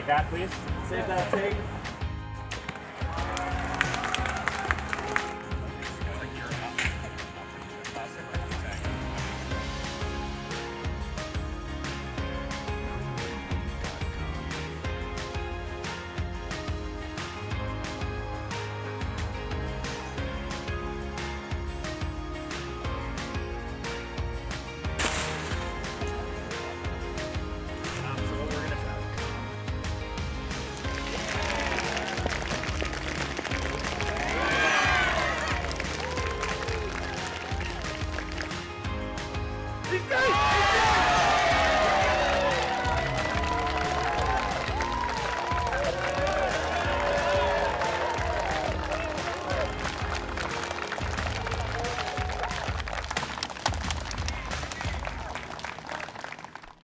take that, please? Save that take. He's dead!